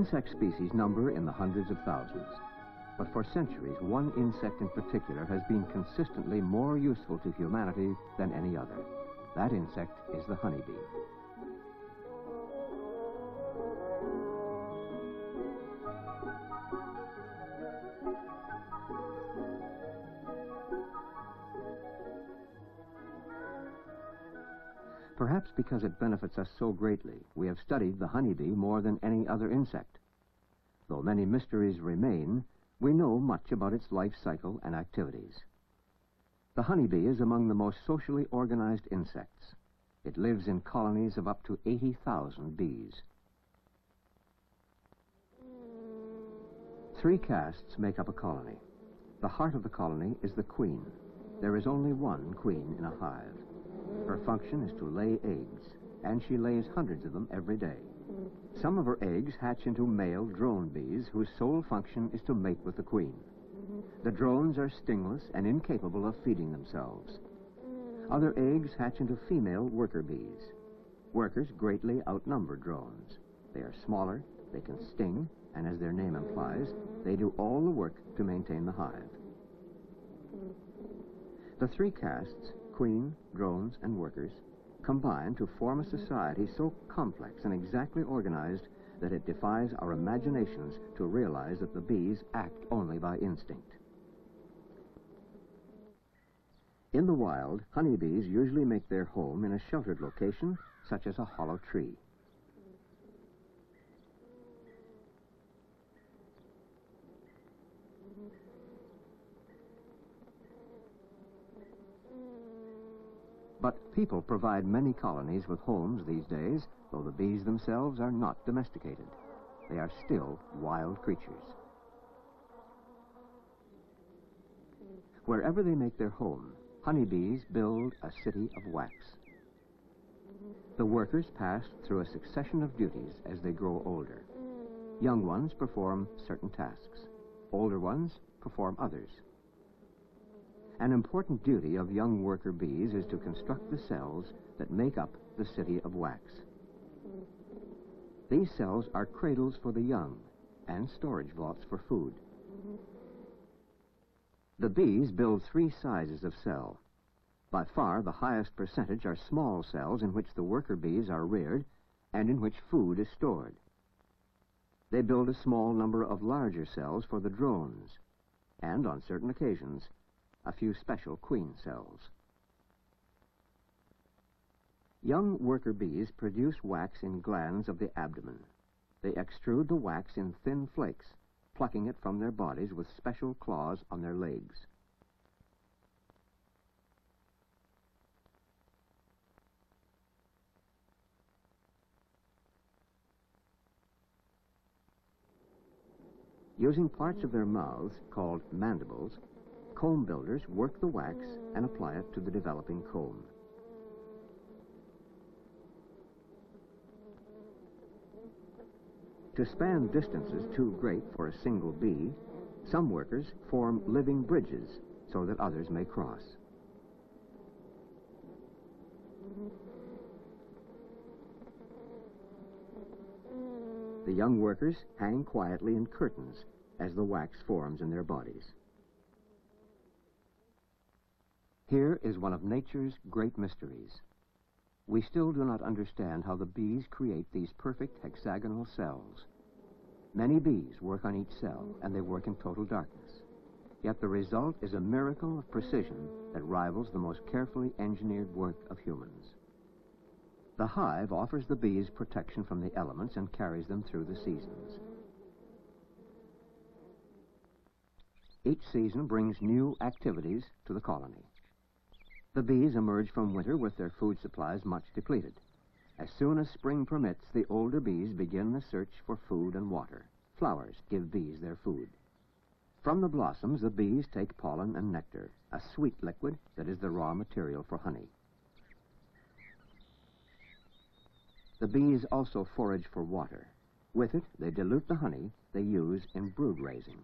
Insect species number in the hundreds of thousands. But for centuries, one insect in particular has been consistently more useful to humanity than any other. That insect is the honeybee. Perhaps because it benefits us so greatly, we have studied the honeybee more than any other insect. Though many mysteries remain, we know much about its life cycle and activities. The honeybee is among the most socially organized insects. It lives in colonies of up to 80,000 bees. Three castes make up a colony. The heart of the colony is the queen. There is only one queen in a hive. Her function is to lay eggs, and she lays hundreds of them every day. Some of her eggs hatch into male drone bees whose sole function is to mate with the queen. The drones are stingless and incapable of feeding themselves. Other eggs hatch into female worker bees. Workers greatly outnumber drones. They are smaller, they can sting, and as their name implies, they do all the work to maintain the hive. The three castes, queen, drones, and workers, combine to form a society so complex and exactly organized that it defies our imaginations to realize that the bees act only by instinct. In the wild, honeybees usually make their home in a sheltered location, such as a hollow tree. But people provide many colonies with homes these days, though the bees themselves are not domesticated. They are still wild creatures. Wherever they make their home, honeybees build a city of wax. The workers pass through a succession of duties as they grow older. Young ones perform certain tasks. Older ones perform others. An important duty of young worker bees is to construct the cells that make up the city of wax. These cells are cradles for the young and storage vaults for food. The bees build three sizes of cell. By far, the highest percentage are small cells in which the worker bees are reared and in which food is stored. They build a small number of larger cells for the drones, and on certain occasions, a few special queen cells. Young worker bees produce wax in glands of the abdomen. They extrude the wax in thin flakes, plucking it from their bodies with special claws on their legs. Using parts of their mouths, called mandibles, comb builders work the wax and apply it to the developing comb. To span distances too great for a single bee, some workers form living bridges so that others may cross. The young workers hang quietly in curtains as the wax forms in their bodies. Here is one of nature's great mysteries. We still do not understand how the bees create these perfect hexagonal cells. Many bees work on each cell, and they work in total darkness. Yet the result is a miracle of precision that rivals the most carefully engineered work of humans. The hive offers the bees protection from the elements and carries them through the seasons. Each season brings new activities to the colony. The bees emerge from winter with their food supplies much depleted. As soon as spring permits, the older bees begin the search for food and water. Flowers give bees their food. From the blossoms, the bees take pollen and nectar, a sweet liquid that is the raw material for honey. The bees also forage for water. With it, they dilute the honey they use in brood raising.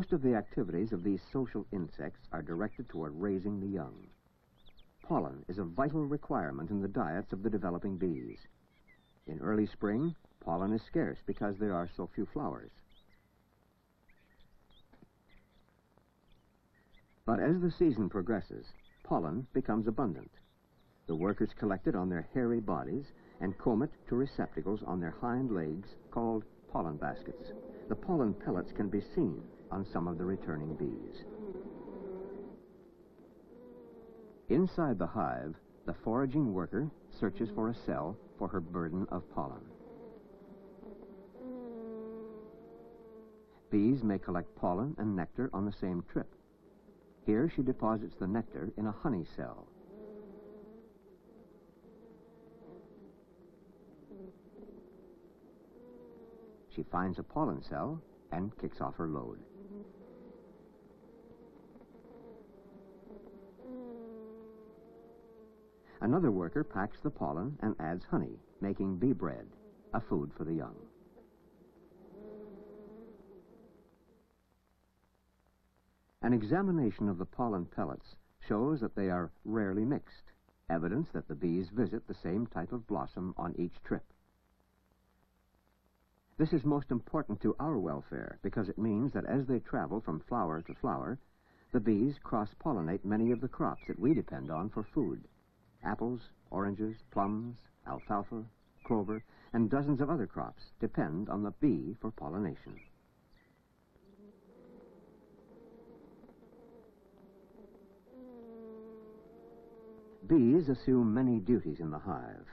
Most of the activities of these social insects are directed toward raising the young. pollen is a vital requirement in the diets of the developing bees. In early spring, pollen is scarce because there are so few flowers. But as the season progresses, pollen becomes abundant. The workers collect it on their hairy bodies and comb it to receptacles on their hind legs called pollen baskets. The pollen pellets can be seen on some of the returning bees. Inside the hive, the foraging worker searches for a cell for her burden of pollen. Bees may collect pollen and nectar on the same trip. Here she deposits the nectar in a honey cell. She finds a pollen cell and kicks off her load. Another worker packs the pollen and adds honey, making bee bread, a food for the young. An examination of the pollen pellets shows that they are rarely mixed, evidence that the bees visit the same type of blossom on each trip. This is most important to our welfare because it means that as they travel from flower to flower, the bees cross-pollinate many of the crops that we depend on for food. Apples, oranges, plums, alfalfa, clover, and dozens of other crops depend on the bee for pollination. Bees assume many duties in the hive.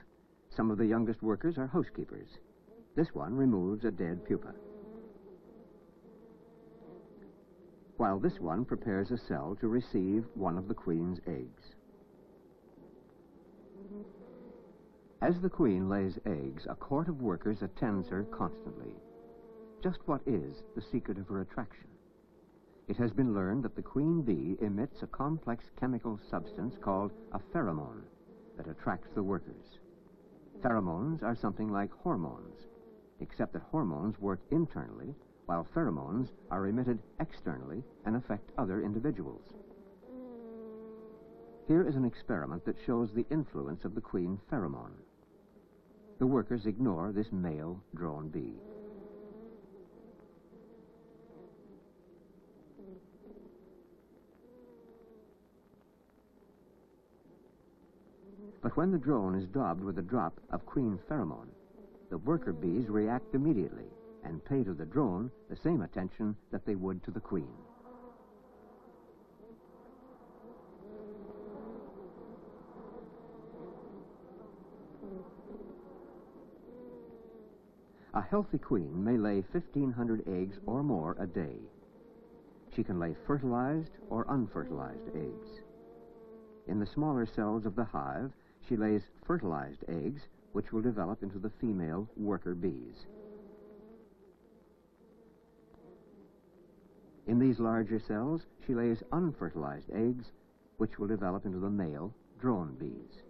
Some of the youngest workers are housekeepers. This one removes a dead pupa. While this one prepares a cell to receive one of the queen's eggs. As the queen lays eggs, a court of workers attends her constantly. Just what is the secret of her attraction? It has been learned that the queen bee emits a complex chemical substance called a pheromone that attracts the workers. Pheromones are something like hormones except that hormones work internally, while pheromones are emitted externally and affect other individuals. Here is an experiment that shows the influence of the queen pheromone. The workers ignore this male drone bee. But when the drone is daubed with a drop of queen pheromone, the worker bees react immediately and pay to the drone the same attention that they would to the queen. Healthy queen may lay 1,500 eggs or more a day. She can lay fertilized or unfertilized eggs. In the smaller cells of the hive, she lays fertilized eggs which will develop into the female worker bees. In these larger cells, she lays unfertilized eggs, which will develop into the male drone bees.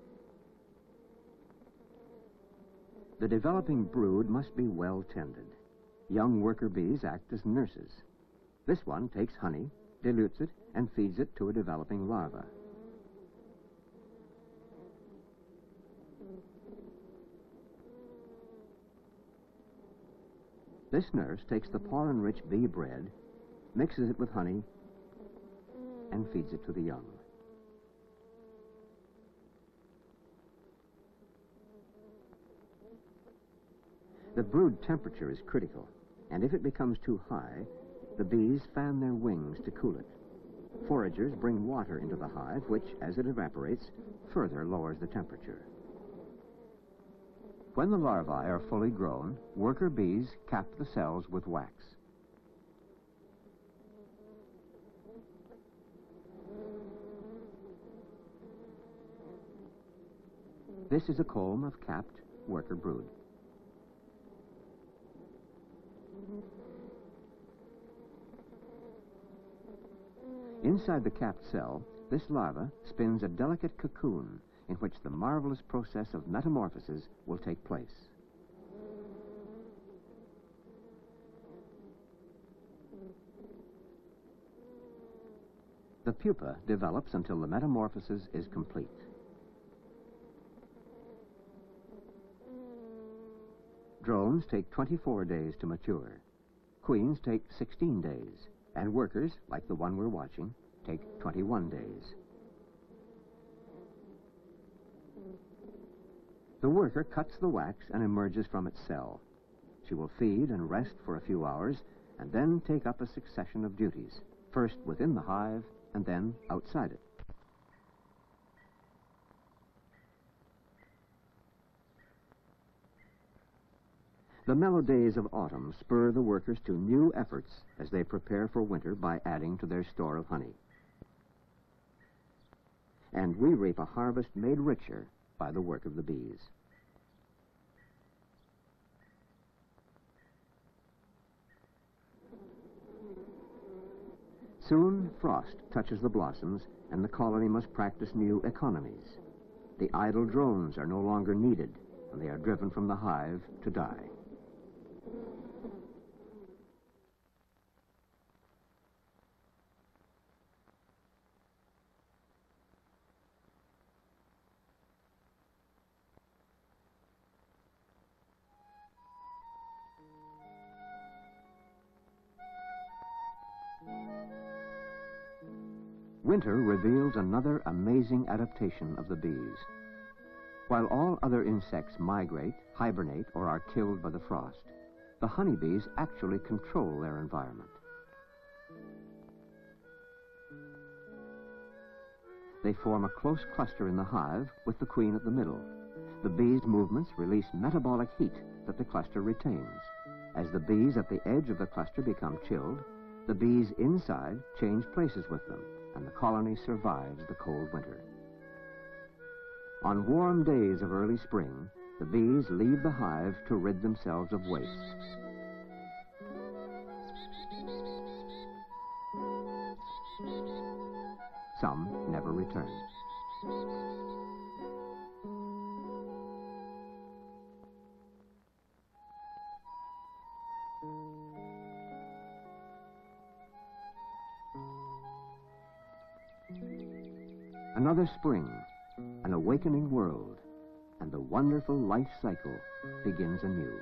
The developing brood must be well tended. Young worker bees act as nurses. This one takes honey, dilutes it, and feeds it to a developing larva. This nurse takes the pollen-rich bee bread, mixes it with honey, and feeds it to the young. The brood temperature is critical, and if it becomes too high, the bees fan their wings to cool it. Foragers bring water into the hive, which, as it evaporates, further lowers the temperature. When the larvae are fully grown, worker bees cap the cells with wax. This is a comb of capped worker brood. Inside the capped cell, this larva spins a delicate cocoon in which the marvelous process of metamorphosis will take place. The pupa develops until the metamorphosis is complete. Drones take 24 days to mature. Queens take 16 days, and workers, like the one we're watching, take 21 days. The worker cuts the wax and emerges from its cell. She will feed and rest for a few hours and then take up a succession of duties, first within the hive and then outside it. The mellow days of autumn spur the workers to new efforts as they prepare for winter by adding to their store of honey. And we reap a harvest made richer by the work of the bees. Soon, frost touches the blossoms, and the colony must practice new economies. The idle drones are no longer needed, and they are driven from the hive to die. Winter reveals another amazing adaptation of the bees. While all other insects migrate, hibernate, or are killed by the frost, the honeybees actually control their environment. They form a close cluster in the hive with the queen at the middle. The bees' movements release metabolic heat that the cluster retains. As the bees at the edge of the cluster become chilled, the bees inside change places with them and the colony survives the cold winter. On warm days of early spring, the bees leave the hive to rid themselves of waste. Some never return. Another spring, an awakening world, and the wonderful life cycle begins anew.